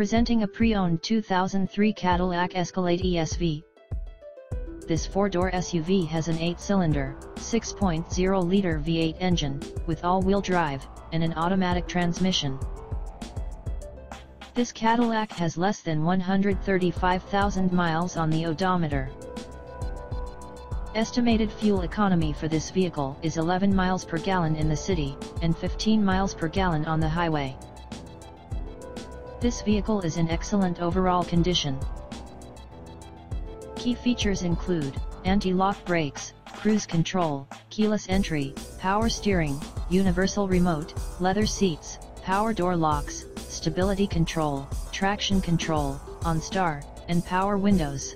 Presenting a pre-owned 2003 Cadillac Escalade ESV. This four-door SUV has an 8-cylinder, 6.0-liter V8 engine, with all-wheel drive, and an automatic transmission. This Cadillac has less than 135,000 miles on the odometer. Estimated fuel economy for this vehicle is 11 miles per gallon in the city, and 15 miles per gallon on the highway. This vehicle is in excellent overall condition. Key features include, anti-lock brakes, cruise control, keyless entry, power steering, universal remote, leather seats, power door locks, stability control, traction control, OnStar, and power windows.